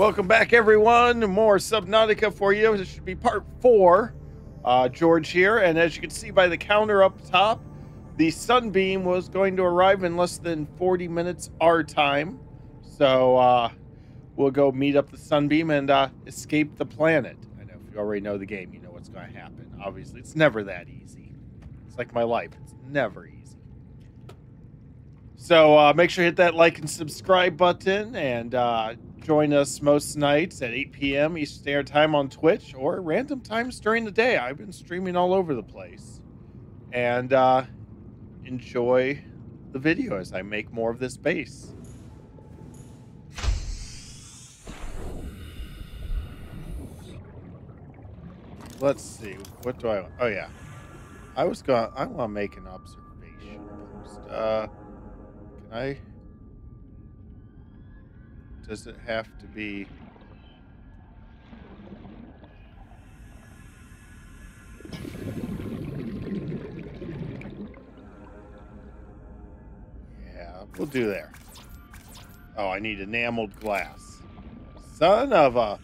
Welcome back, everyone. More Subnautica for you. This should be part four. Uh, George here, and as you can see by the counter up top, the Sunbeam was going to arrive in less than 40 minutes our time. So uh, we'll go meet up the Sunbeam and uh, escape the planet. I know if you already know the game, you know what's going to happen. Obviously, it's never that easy. It's like my life, it's never easy. So uh, make sure to hit that like and subscribe button and uh, join us most nights at 8 p.m. Eastern Time on Twitch or random times during the day. I've been streaming all over the place. And uh, enjoy the video as I make more of this base. Let's see. What do I? want? Oh yeah, I was going to I want to make an observation post. Uh, can I? Does it have to be? Yeah, we'll do there. Oh, I need enameled glass. Son of a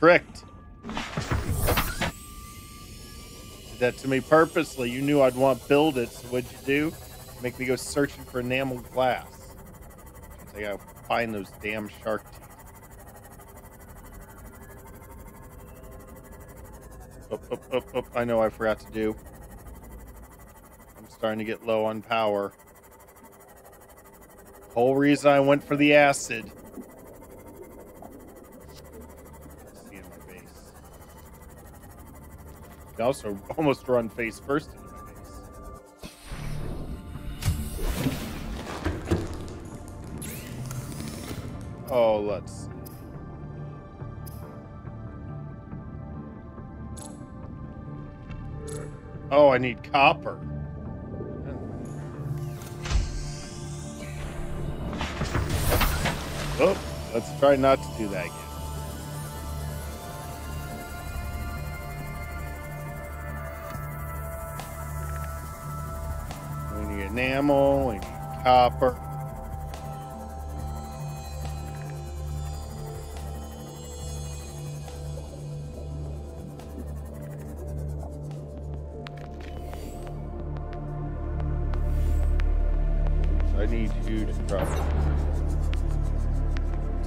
tricked. Did that to me purposely. You knew I'd want build it, so what'd you do? Make me go searching for enameled glass. I gotta find those damn shark teeth. Up, up, up, up. I know I forgot to do. I'm starting to get low on power. Whole reason I went for the acid. See in my. You also almost run face first Oh, let's see. Oh, I need copper. Oh, let's try not to do that again. We need enamel, we need copper. To drop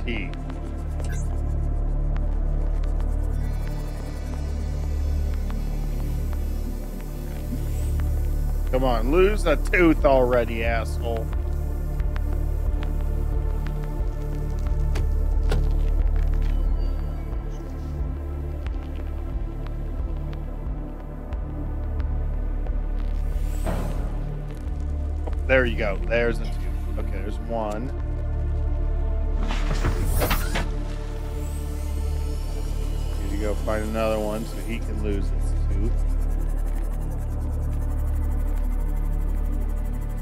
T. Come on, lose a tooth already, asshole. There you go. There's a there's one. Need to go find another one so he can lose his tooth.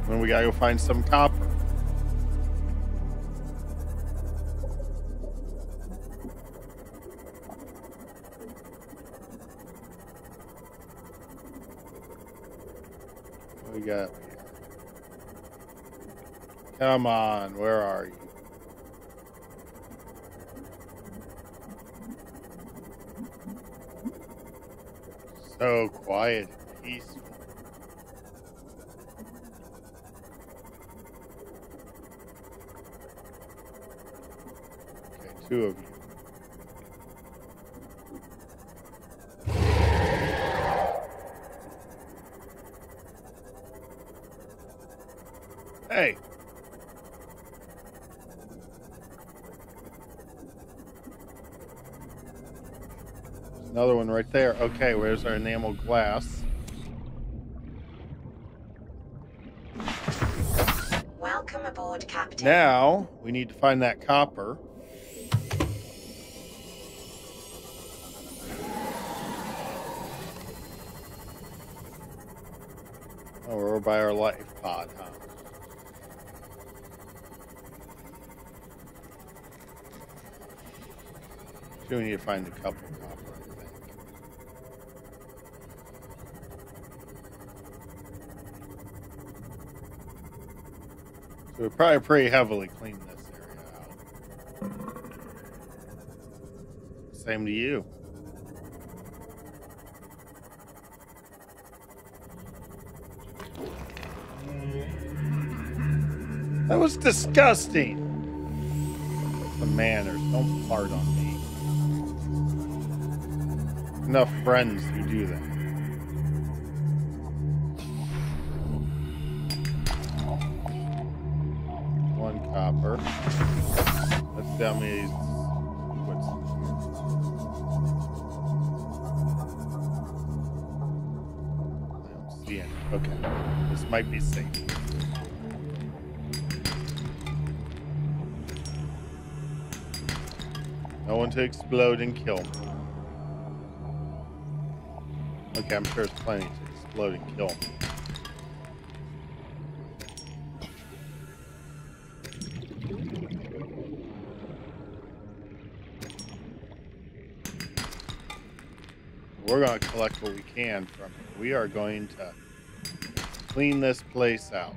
Then we gotta go find some copper. Come on, where are you? So quiet peaceful. Okay, two of you. Right there. Okay, where's our enamel glass? Welcome aboard, Captain. Now we need to find that copper. Oh, we're by our life pod, huh? So we need to find a couple copper, we probably pretty heavily cleaned this area out. Same to you. That was disgusting. The manners. Don't fart on me. Enough friends who do that. What's I see any. Okay. This might be safe. No one to explode and kill me. Okay, I'm sure it's plenty to explode and kill me. We're going to collect what we can from it. We are going to clean this place out.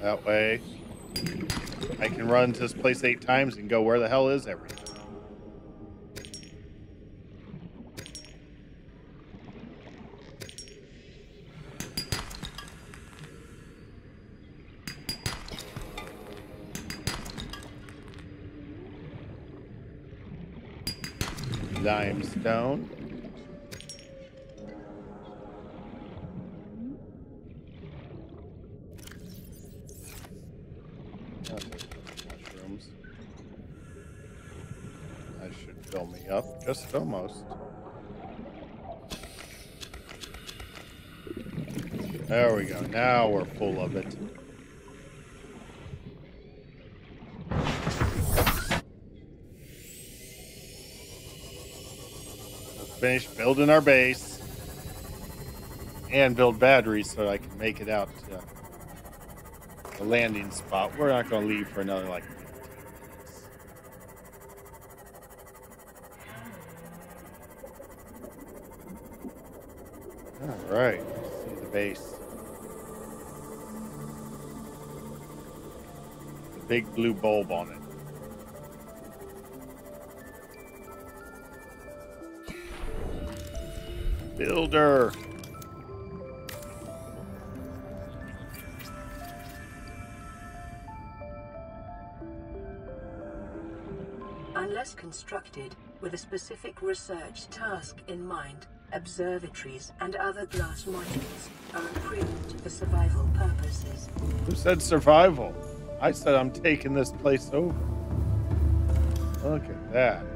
That way, I can run to this place eight times and go, where the hell is everything? Limestone. Mushrooms. That should fill me up, just almost. There we go. Now we're full of it. Finish building our base and build batteries so I can make it out to the landing spot. We're not going to leave for another like 15 minutes. All right, see the base. The big blue bulb on it. Builder. Unless constructed with a specific research task in mind, observatories and other glass monuments are approved for survival purposes. Who said survival? I said I'm taking this place over. Look at that.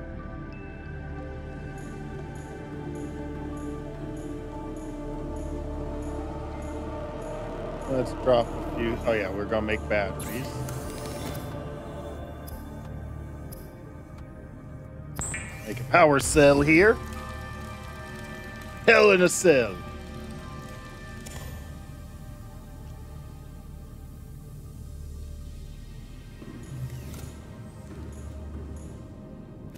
Let's drop a few. Oh, yeah, we're to make batteries. Make a power cell here. Hell in a cell.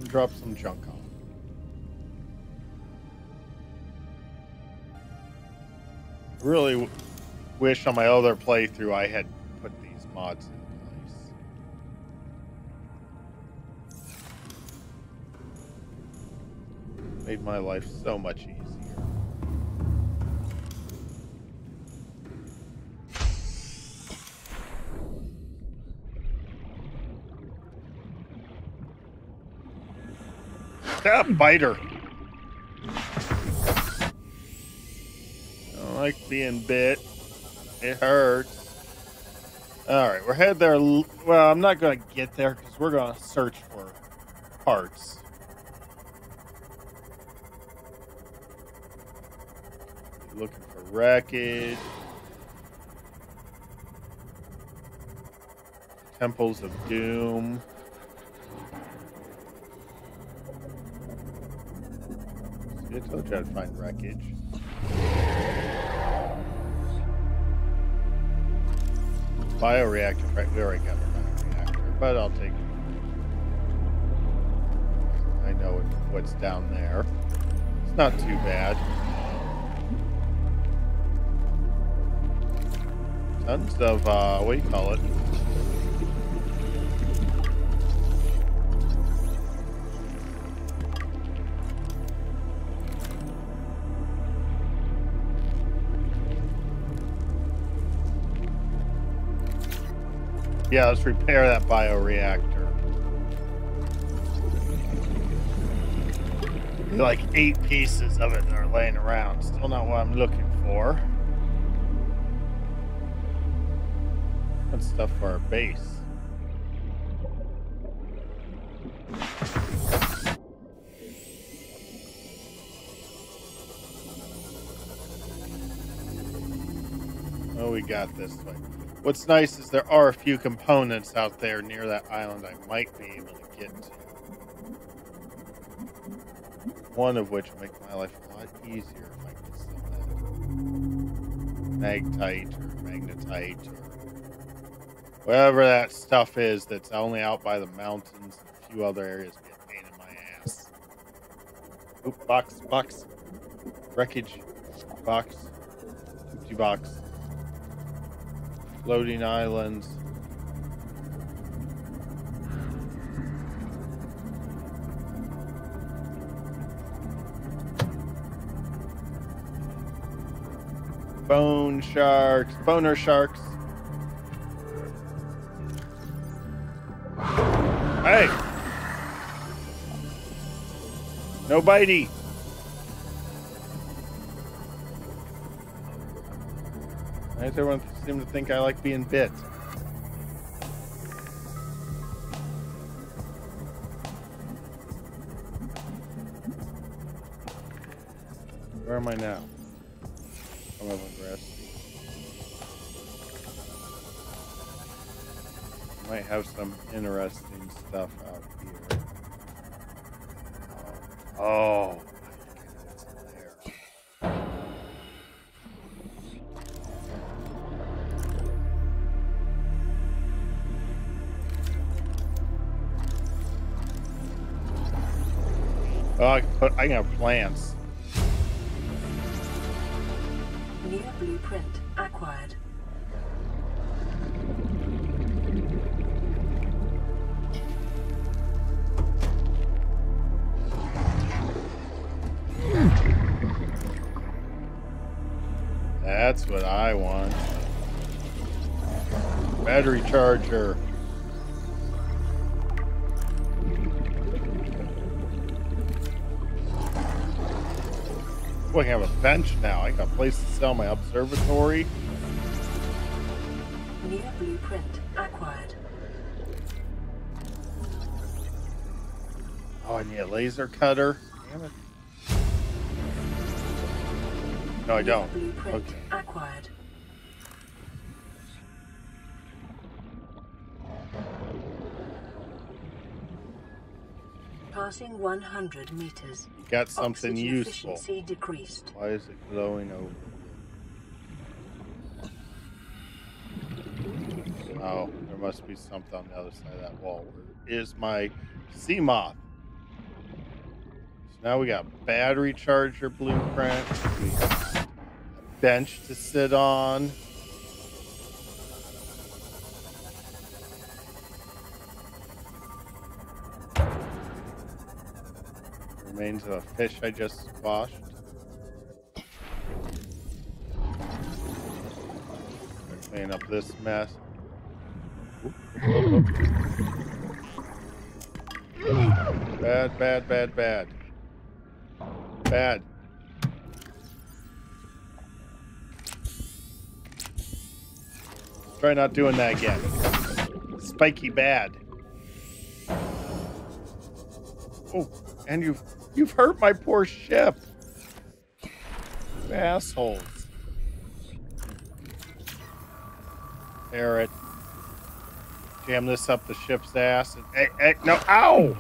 drop some junk on. Really wish on my other playthrough I had put these mods in place. Made my life so much easier. Ah, biter. I like being bit. It hurts. All right, we're headed there. Well, I'm not going to get there because we're going to search for parts. Looking for wreckage. Temples of Doom. I told you I'd find wreckage. Bioreactor, right? We already got a bioreactor, but I'll take. it. I know what's down there. It's not too bad. Tons of uh, what do you call it? Yeah, let's repair that bioreactor. Like eight pieces of it are laying around. Still not what I'm looking for. Good stuff for our base. Oh, we got this way. What's nice is there are a few components out there near that island I might be able to get to. One of which will make my life a lot easier if I get some of that magtite or magnetite or whatever that stuff is that's only out by the mountains and a few other areas be a pain in my ass. Oop, box, box. Wreckage. Box. Empty box. Floating islands. Bone sharks, boner sharks. Hey! No bitey. Why does seem to think I like being bit? Where am I now? I'm over rest. Might have some interesting stuff out here. Oh, put. I can have plants. New blueprint acquired. That's what I want. Battery charger. I have a bench now. I got a place to sell my observatory. New blueprint acquired. Oh, I need a laser cutter. Damn it. No, I don't. Okay. acquired. Passing 100 meters. Got something Oxygen useful. decreased. Why is it glowing over? Oh, there must be something on the other side of that wall. Where is my sea moth? So now we got battery charger blueprint, bench to sit on. Remains of a fish I just squashed. Clean up this mess. Bad, bad, bad, bad. Bad. Try not doing that again. Spiky bad. Oh, and you've you've hurt my poor ship. Assholes. Parrot. Jam this up the ship's ass. And, hey, hey, no, ow!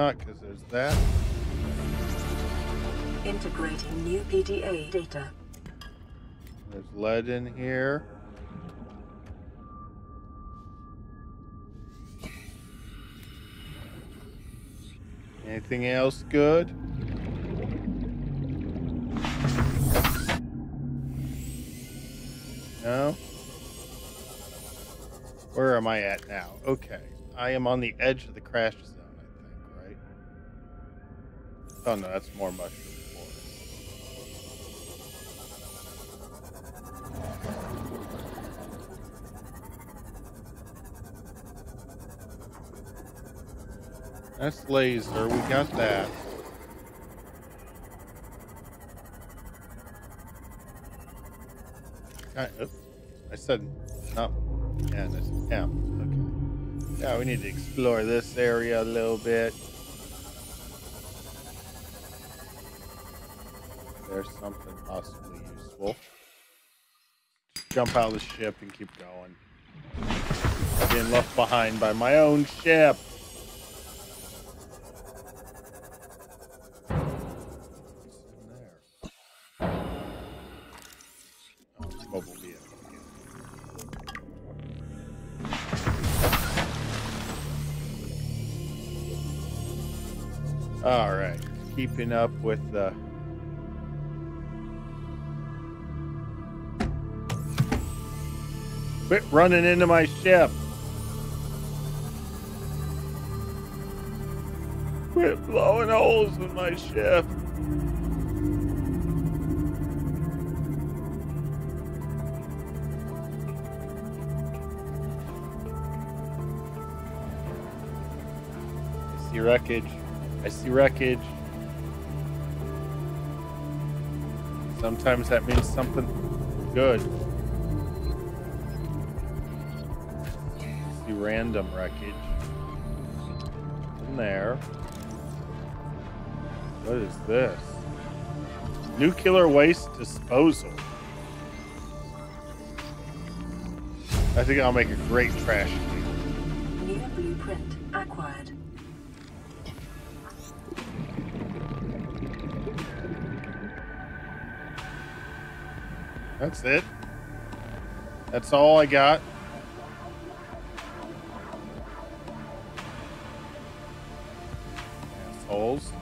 Not, because there's that. Integrating new PDA data. There's lead in here. Anything else good? No? Where am I at now? Okay. I am on the edge of the crash zone, I think, right? Oh no, that's more mushroom. That's laser. We got that. I. I said no. Yeah, that's M. Okay. Yeah, we need to explore this area a little bit. Jump out of the ship and keep going. Being left behind by my own ship. All right, keeping up with the. Quit running into my ship. Quit blowing holes in my ship. I see wreckage. I see wreckage. Sometimes that means something good. Random wreckage. In there. What is this? Nuclear waste disposal. I think I'll make a great trash can. New blueprint acquired. That's it. That's all I got. Assholes.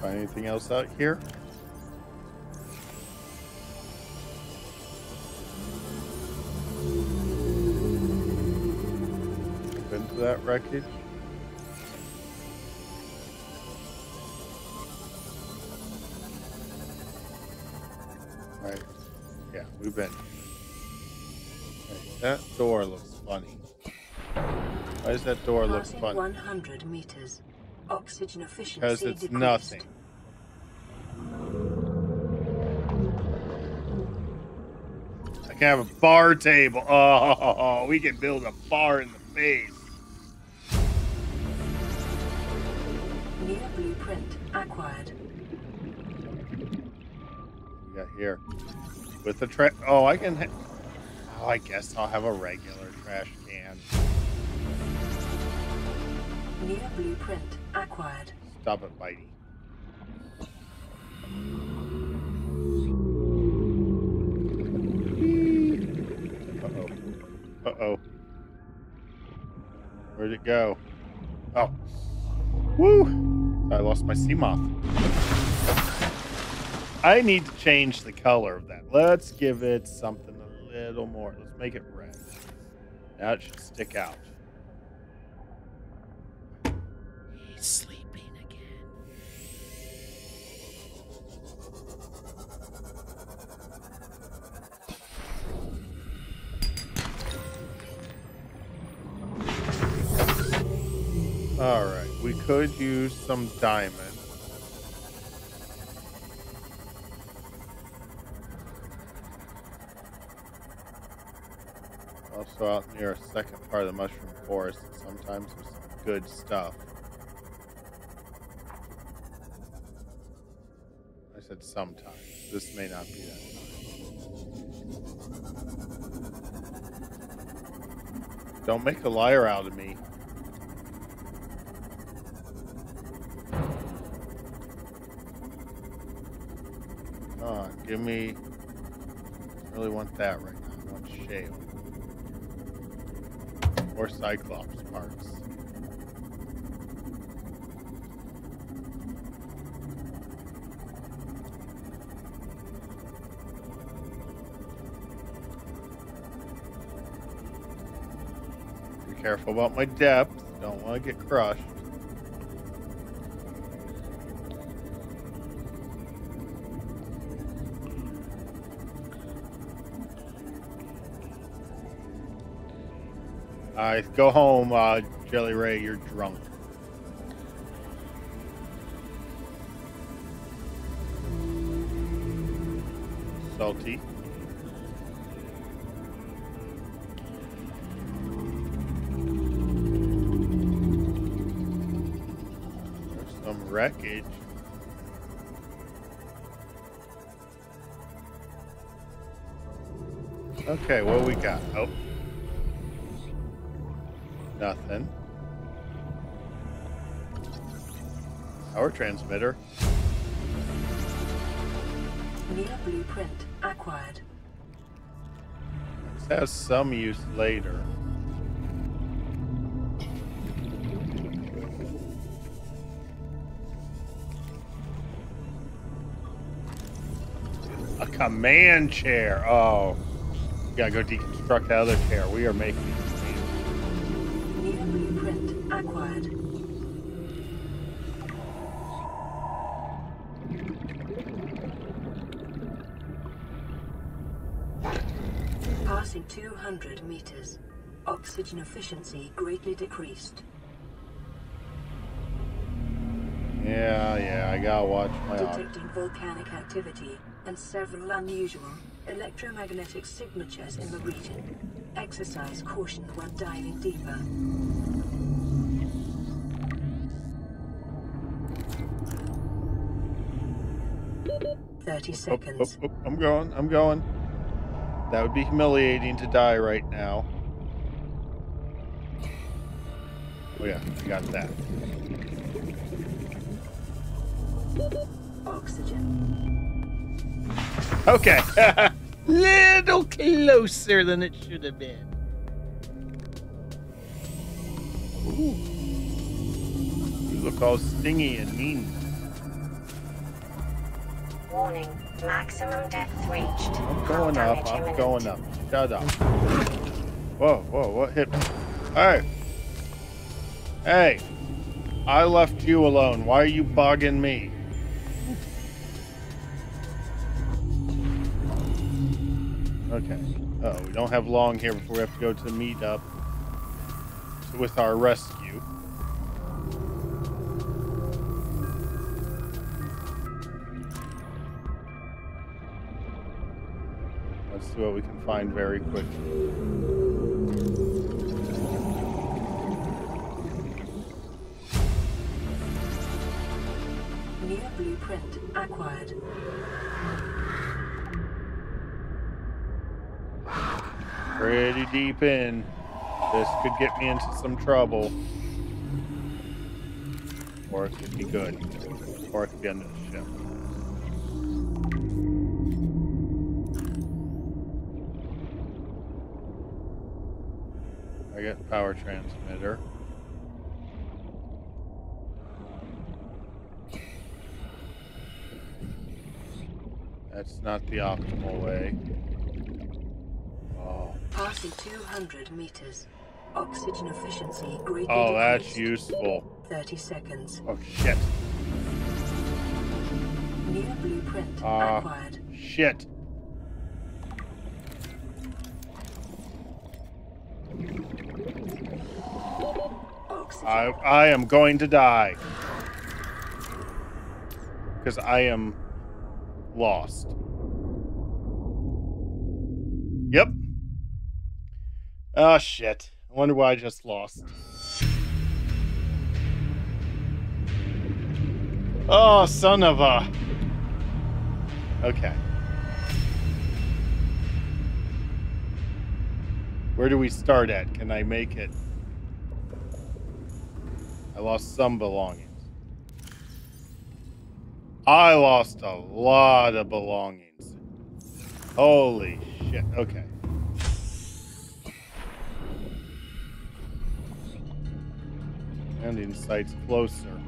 Find anything else out here? Wreckage? Right. Yeah, we've been. Hey, that door looks funny. Why does that door look funny? 100 meters. Oxygen efficiency Because it's decreased. nothing. I can have a bar table. Oh, we can build a bar in the face. With the trash. Oh, I can. Oh, I guess I'll have a regular trash can. New blueprint acquired. Stop it, Bitey. Uh oh. Uh oh. Where'd it go? Oh. Woo! I lost my sea moth. I need to change the color of that. Let's give it something a little more. Let's make it red. Now it should stick out. He's sleeping again. All right, we could use some diamond. Also out near a second part of the mushroom forest, sometimes there's some good stuff. I said sometimes. This may not be that. Don't make a liar out of me. Come on, give me. I really want that right now. I want shale. Or Cyclops parts. Be careful about my depth. Don't want to get crushed. Right, go home, uh, Jelly Ray. You're drunk. Salty. There's some wreckage. Okay, what we got? Oh. Nothing. Power transmitter. New blueprint acquired. This has some use later. A command chair. Oh. We gotta go deconstruct the other chair. We are making 200 meters. Oxygen efficiency greatly decreased. Yeah, yeah, I gotta watch my Detecting volcanic activity and several unusual electromagnetic signatures in the region. Exercise caution when diving deeper. Thirty oh, oh, seconds. oh, I'm going, I'm going. That would be humiliating to die right now. Oh yeah, I got that. Oxygen. Okay. Little closer than it should have been. Ooh. You look all stingy and mean. Warning. Maximum depth reached. I'm Hull going up. I'm imminent. going up. Shut up. Whoa, whoa, what hit me? Hey. Hey. I left you alone. Why are you bugging me? Okay. Oh, we don't have long here before we have to go to the meetup with our rescue. What we can find very quickly. New blueprint acquired. Pretty deep in. This could get me into some trouble. Or it could be good. Or it could be under the ship. Power transmitter. That's not the optimal way. Oh. Passing 200 meters. Oxygen efficiency greatly Oh, that's decreased. useful. 30 seconds. Oh shit. New blueprint Ah. acquired. Shit. I I am going to die. Because I am lost. Yep. Oh shit. I wonder why I just lost. Oh, son of a. Okay. Where do we start at? Can I make it? I lost some belongings. I lost a lot of belongings. Holy shit. Okay. Landing site's closer.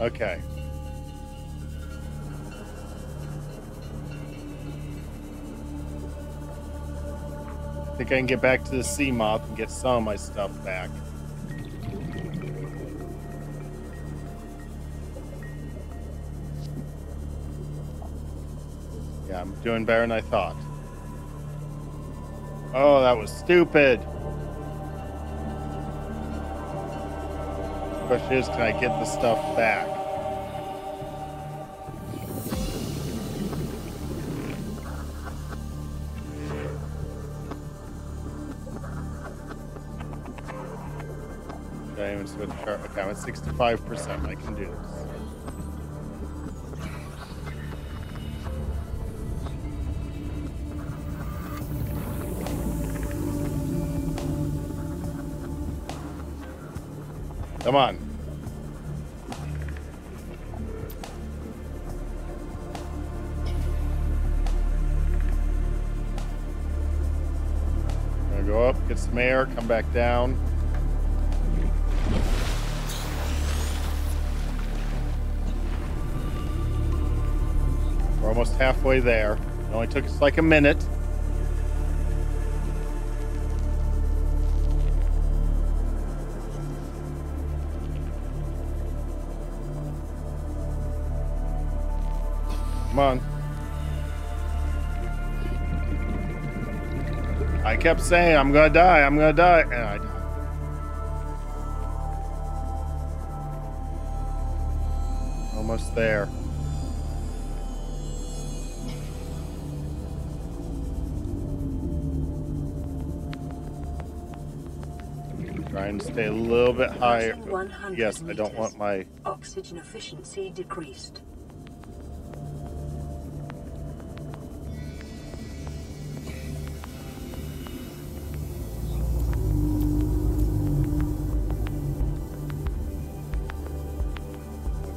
Okay. Think I can get back to the sea moth and get some of my stuff back. Yeah, I'm doing better than I thought. Oh, that was stupid. Question is, can I get the stuff back? Switch? Okay, I'm at 65%. I can do this. Come on. Go up, get some air, come back down. Almost halfway there. It only took us like a minute. Come on. I kept saying, I'm gonna die, I'm gonna die, and I died. Almost there. Trying to stay a little bit higher. Yes, I don't want my Oxygen efficiency decreased.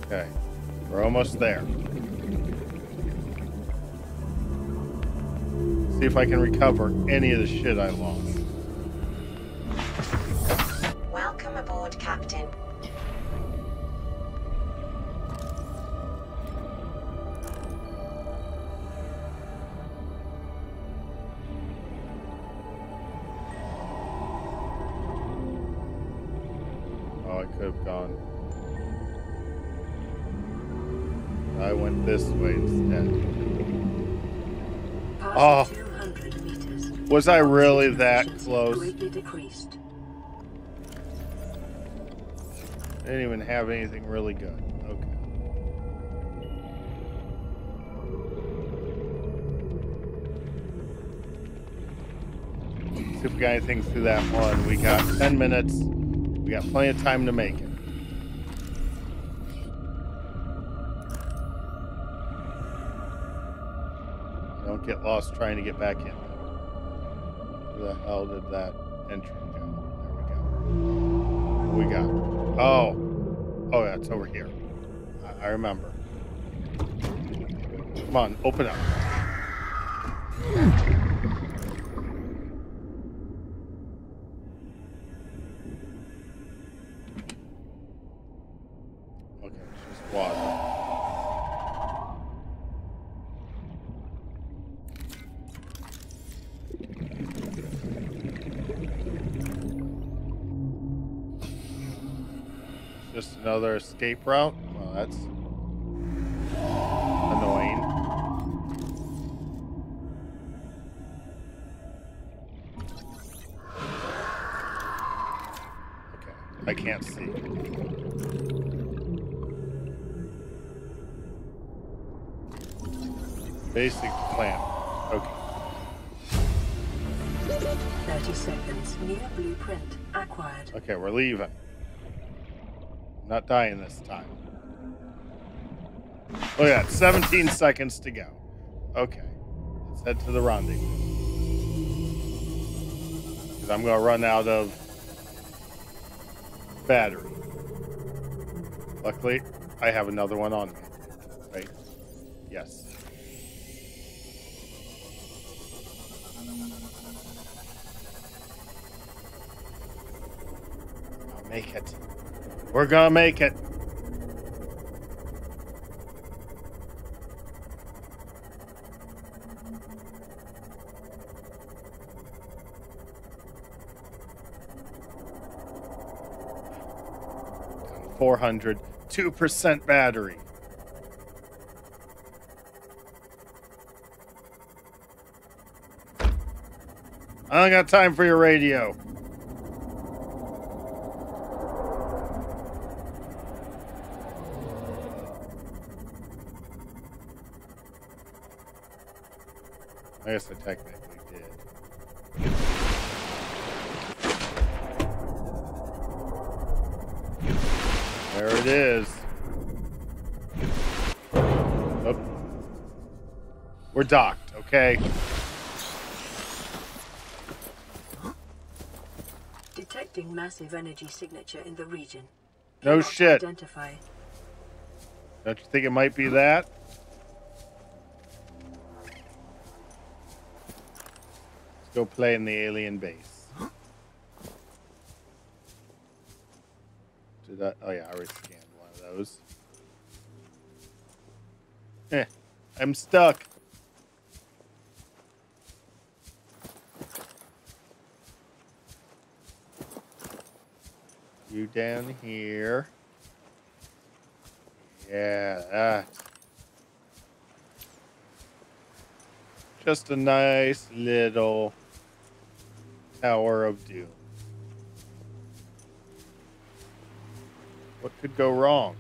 Okay. We're almost there. See if I can recover any of the shit I lost. Was I really that close? I didn't even have anything really good. Okay. See if we got anything through that one. We got 10 minutes. We got plenty of time to make it. Don't get lost trying to get back in. The hell did that entry go? There we go. We got? Oh. Oh, yeah, it's over here. I, I remember. Come on, open up. Another escape route? Well, that's annoying. Okay, I can't see. Basic plan. Okay. 30 seconds. New blueprint acquired. Okay, we're leaving. Not dying this time. Oh yeah, 17 seconds to go. Okay. Let's head to the rendezvous. because I'm going to run out of battery. Luckily, I have another one on me. Right? Yes. I'll make it. We're gonna make it. Four hundred, two percent battery. I don't got time for your radio. Okay? Detecting massive energy signature in the region. No Cannot shit. Identify. Don't you think it might be that? Let's go play in the alien base. Did I? Oh yeah, I already scanned one of those. Eh, I'm stuck. Down here. Yeah, that. Just a nice little Tower of Doom. What could go wrong?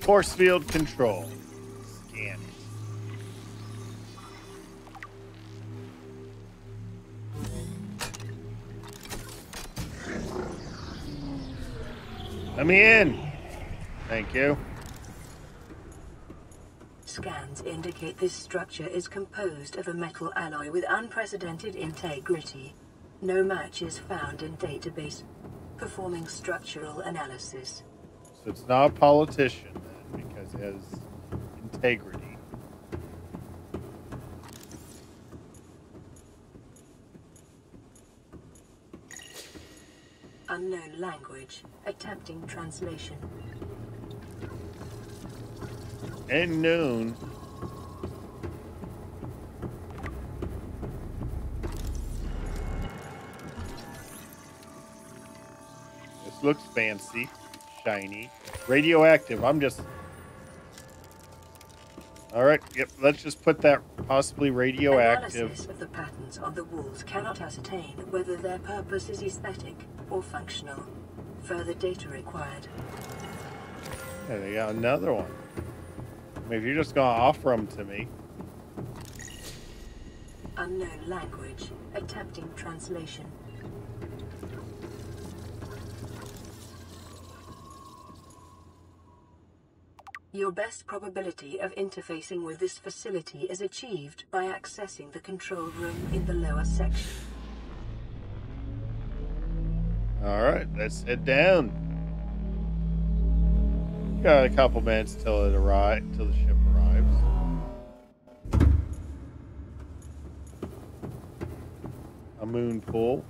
Force field control. Let me in. Thank you. Scans indicate this structure is composed of a metal alloy with unprecedented integrity. No match is found in database. Performing structural analysis. So it's not a politician then, because it has integrity. Unknown language. Attempting translation. And noon. This looks fancy, shiny, radioactive. I'm just. All right. Yep. Let's just put that possibly radioactive. Analysis of the patterns on the walls cannot ascertain whether their purpose is aesthetic or functional. Further data required. Yeah, they got another one. I mean, if you're just gonna offer them to me, Unknown language. Attempting translation. Your best probability of interfacing with this facility is achieved by accessing the control room in the lower section. All right, let's head down. Got a couple minutes till it arrives, till the ship arrives. A moon pool.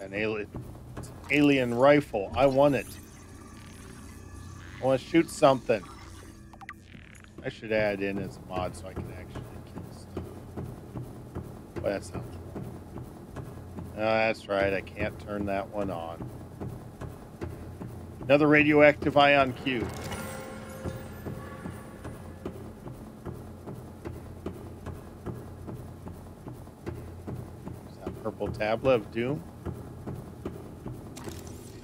An alien, it's an alien rifle. I want it. Want to shoot something. I should add in as a mod so I can actually kill stuff. Well, that sounds wrong. No, that's right. I can't turn that one on. Another radioactive ion cube. Is that purple tablet of doom?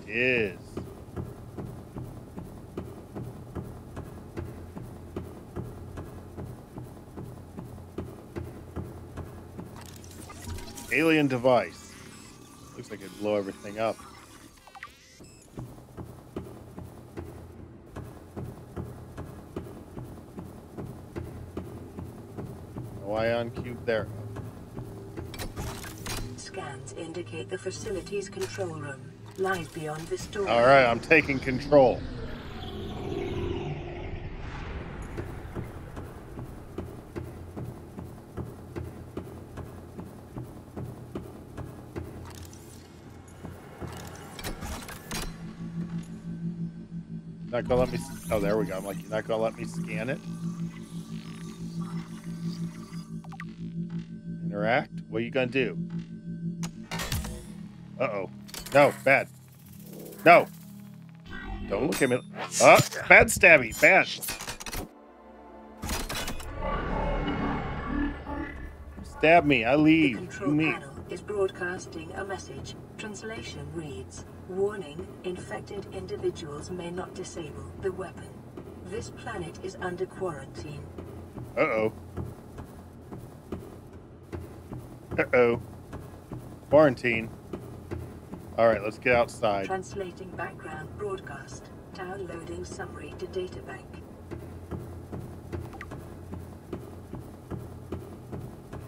It is. Alien device. Looks like it'd blow everything up. No ion cube there. Scans indicate the facility's control room lies beyond this door. All right, I'm taking control. Not gonna let me. Oh, there we go. I'm like, you're not gonna let me scan it. Interact. What are you gonna do? Uh oh. No, bad. No. Don't look at me. Oh, bad stabby. Bad. Stab me. I leave. You control panel is broadcasting a message. Translation reads, Warning, infected individuals may not disable the weapon. This planet is under quarantine. Uh oh. Uh oh. Quarantine. All right, let's get outside. Translating background broadcast. Downloading summary to databank.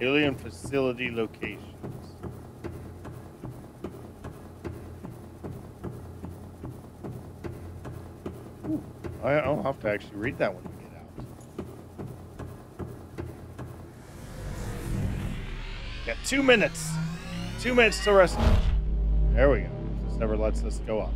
Alien facility locations. I- I'll have to actually read that we get out. Got two minutes. Two minutes to rest. There we go. This never lets us go up.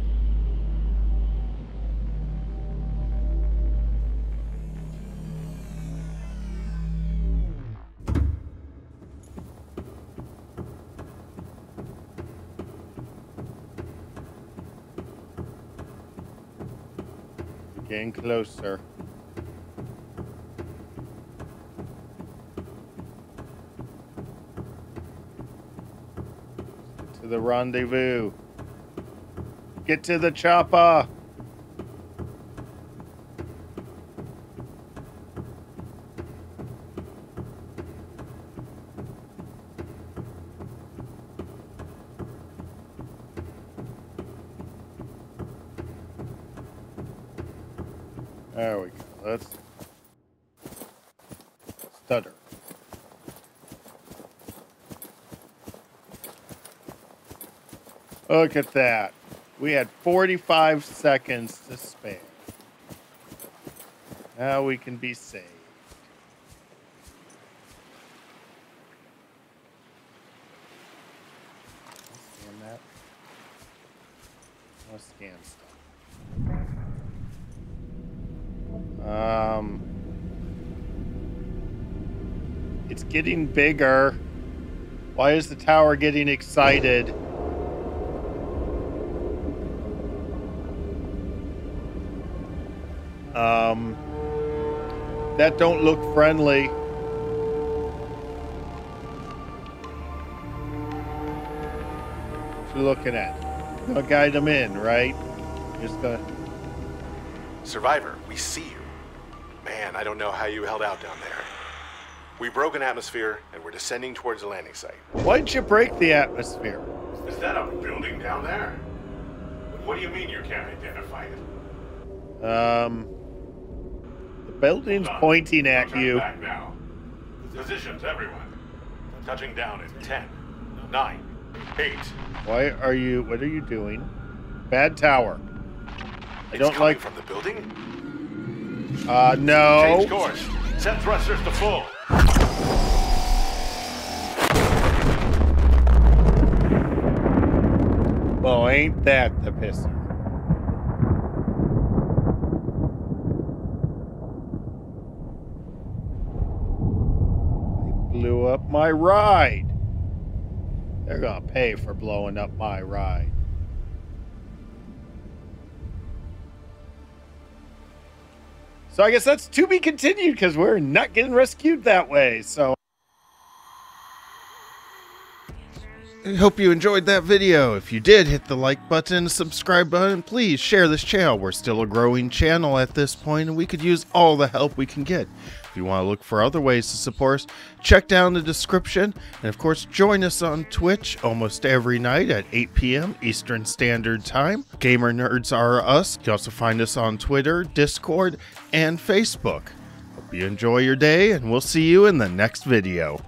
Getting closer. To the rendezvous. Get to the chopper. Look at that. We had 45 seconds to spare. Now we can be saved. Scan that. Scan stuff. Um, it's getting bigger. Why is the tower getting excited? Um, that don't look friendly. What you looking at? Gonna guide them in, right? Just gonna. Survivor, we see you. Man, I don't know how you held out down there. We broke an atmosphere and we're descending towards the landing site. Why'd you break the atmosphere? Is that a building down there? What do you mean you can't identify it? Um, building's pointing at you. Positions, everyone. Touching down in 10, 9, 8. Why are you? What are you doing? Bad tower. I don't like. from the building. Uh, no. Change course. Set thrusters to full. Well, ain't that the pisser? They blew up my ride. They're gonna pay for blowing up my ride. So I guess that's to be continued because we're not getting rescued that way. So I hope you enjoyed that video. If you did, hit the like button, subscribe button. Please share this channel. We're still a growing channel at this point, and we could use all the help we can get. If you want to look for other ways to support us, check down the description. And of course, join us on Twitch almost every night at 8 p.m. Eastern Standard Time. Gamer Nerds are us. You can also find us on Twitter, Discord, and Facebook. Hope you enjoy your day, and we'll see you in the next video.